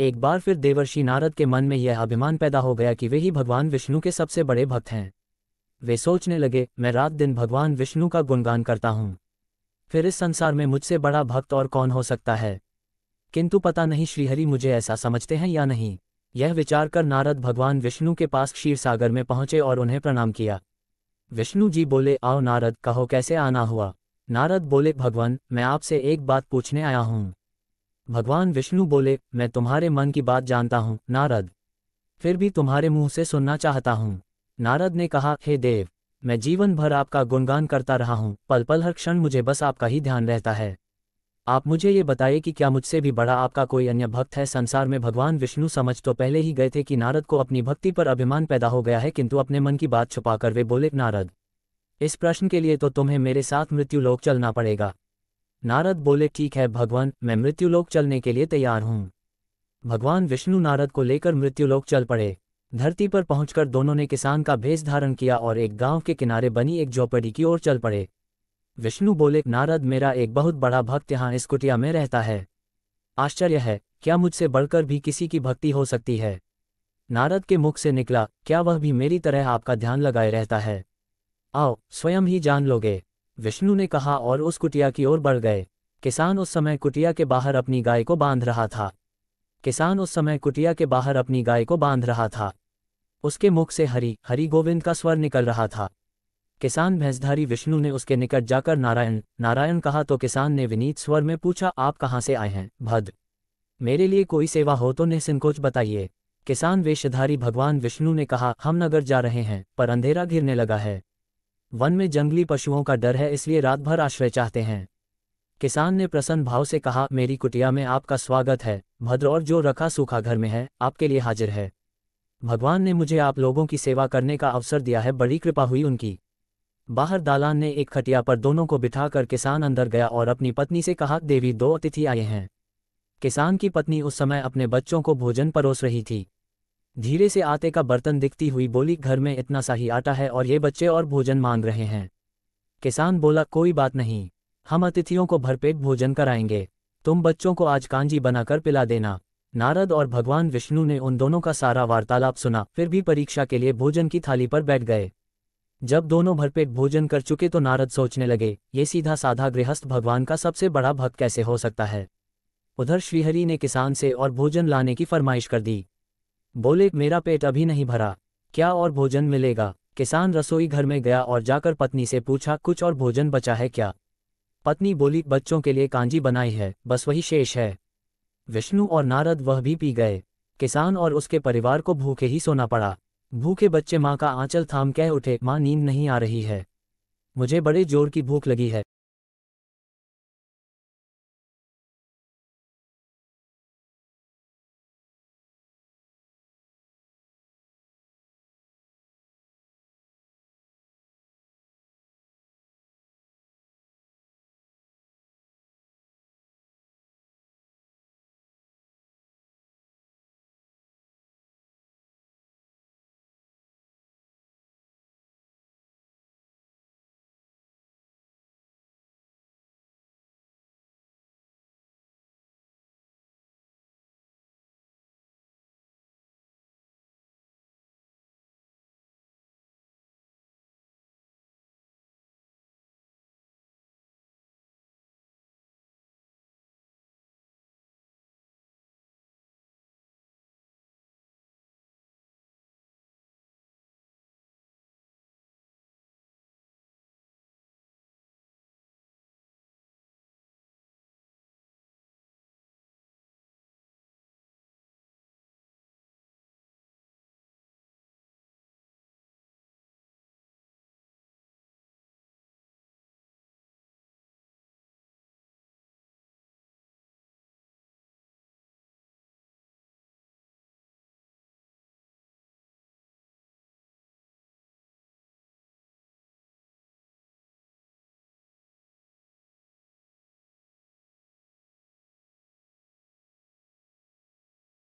एक बार फिर देवर्षि नारद के मन में यह अभिमान पैदा हो गया कि वे ही भगवान विष्णु के सबसे बड़े भक्त हैं। वे सोचने लगे, मैं रात दिन भगवान विष्णु का गुणगान करता हूँ। फिर इस संसार में मुझसे बड़ा भक्त और कौन हो सकता है? किंतु पता नहीं श्रीहरि मुझे ऐसा समझते हैं या नहीं। यह विचार कर नारद भगवान विष्णु के पास क्षीर सागर में पहुँचे और उन्हें प्रणाम किया। विष्णु जी बोले, आओ नारद, कहो कैसे आना हुआ? नारद बोले, भगवान, मैं आपसे एक बात पूछने आया हूँ। भगवान विष्णु बोले, मैं तुम्हारे मन की बात जानता हूँ, नारद। फिर भी तुम्हारे मुँह से सुनना चाहता हूँ। नारद ने कहा, हे देव, मैं जीवन भर आपका गुणगान करता रहा हूँ पल पल हर क्षण मुझे बस आपका ही ध्यान रहता है। आप मुझे ये बताइए कि क्या मुझसे भी बड़ा आपका कोई अन्य भक्त है? संसार में भगवान विष्णु समझ तो पहले ही गए थे कि नारद को अपनी भक्ति पर अभिमान पैदा हो गया है, किंतु अपने मन की बात छुपाकर वे बोले, नारद, इस प्रश्न के लिए तो तुम्हें मेरे साथ मृत्यु मृत्युलोक चलना पड़ेगा। नारद बोले, ठीक है, भगवान, मैं मृत्युलोक चलने के लिए तैयार हूँ। भगवान विष्णु नारद को लेकर मृत्युलोक चल पड़े। धरती पर पहुंचकर दोनों ने किसान का भेष धारण किया और एक गाँव के किनारे बनी एक झोपड़ी की ओर चल पड़े। विष्णु बोले, नारद, मेरा एक बहुत बड़ा भक्त यहाँ इस कुटिया में रहता है। आश्चर्य है, क्या मुझसे बढ़कर भी किसी की भक्ति हो सकती है? नारद के मुख से निकला, क्या वह भी मेरी तरह आपका ध्यान लगाए रहता है? आओ, स्वयं ही जान लोगे। विष्णु ने कहा और उस कुटिया की ओर बढ़ गए। किसान उस समय कुटिया के बाहर अपनी गाय को बाँध रहा था। किसान उस समय कुटिया के बाहर अपनी गाय को बाँध रहा था। उसके मुख से हरि हरि गोविंद का स्वर निकल रहा था। किसान भैंसधारी विष्णु ने उसके निकट जाकर नारायण नारायण कहा तो किसान ने विनीत स्वर में पूछा, आप कहाँ से आए हैं? भद। मेरे लिए कोई सेवा हो तो निसंकोच बताइए किसान वेशधारी भगवान विष्णु ने कहा, हम नगर जा रहे हैं, पर अंधेरा घिरने लगा है। वन में जंगली पशुओं का डर है, इसलिए रात भर आश्रय चाहते हैं। किसान ने प्रसन्न भाव से कहा, मेरी कुटिया में आपका स्वागत है। भद्र और जो रखा सूखा घर में है, आपके लिए हाजिर है। भगवान ने मुझे आप लोगों की सेवा करने का अवसर दिया है, बड़ी कृपा हुई उनकी बाहर दालान ने एक खटिया पर दोनों को बिठाकर किसान अंदर गया और अपनी पत्नी से कहा, देवी, दो अतिथि आए हैं। किसान की पत्नी उस समय अपने बच्चों को भोजन परोस रही थी। धीरे से आटे का बर्तन दिखती हुई बोली, घर में इतना सा ही आटा है और ये बच्चे और भोजन मांग रहे हैं किसान बोला, कोई बात नहीं। हम अतिथियों को भरपेट भोजन कराएँगे। तुम बच्चों को आज कांजी बनाकर पिला देना नारद और भगवान विष्णु ने उन दोनों का सारा वार्तालाप सुना, फिर भी परीक्षा के लिए भोजन की थाली पर बैठ गए। जब दोनों भरपेट भोजन कर चुके तो नारद सोचने लगे, ये सीधा साधा गृहस्थ भगवान का सबसे बड़ा भक्त कैसे हो सकता है उधर श्रीहरि ने किसान से और भोजन लाने की फरमाइश कर दी। बोले, मेरा पेट अभी नहीं भरा। क्या और भोजन मिलेगा? किसान रसोई घर में गया और जाकर पत्नी से पूछा, कुछ और भोजन बचा है क्या? पत्नी बोली, बच्चों के लिए कांजी बनाई है, बस वही शेष है। विष्णु और नारद वह भी पी गए। किसान और उसके परिवार को भूखे ही सोना पड़ा। भूखे बच्चे माँ का आंचल थाम कह उठे, माँ, नींद नहीं आ रही है। मुझे बड़े ज़ोर की भूख लगी है।